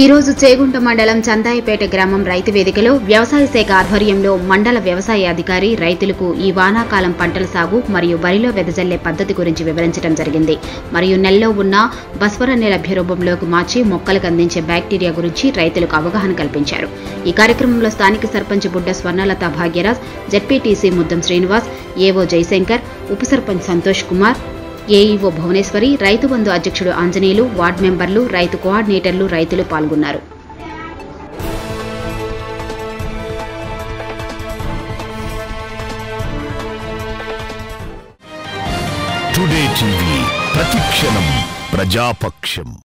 ఈ రోజు చేగుంట మండలం చందాయిపేట గ్రామం రైతు వేదికలో వ్యవసాయ శాఖ ఆధ్వర్యంలో మండల వ్యవసాయ అధికారి రైతులకు ఈ వానాకాలం పంటల సాగు మరియు వరిలో వెదజల్లే పద్ధతి గురించి వివరించడం జరిగింది. మరియు నెలలో ఉన్న బస్వర నేల భ్యరూపంలోకి మార్చి మొక్కలకు అందించే బ్యాక్టీరియా గురించి రైతులకు అవగాహన కల్పించారు. ఈ కార్యక్రమంలో స్థానిక సర్పంచ్ బుడ్డ స్వర్ణలత భాగ్యరాజ్ జడ్పీటీసీ ముద్దం శ్రీనివాస్ ఏవో జయశంకర్ ఉప సర్పంచ్ సంతోష్ కుమార్ ఏఈఓ భువనేశ్వరి రైతు బంధు అధ్యక్షుడు ఆంజనేయులు వార్డు మెంబర్లు రైతు కోఆర్డినేటర్లు రైతులు పాల్గొన్నారు. టుడే టీవీ ప్రతిక్షణం ప్రజాపక్షం.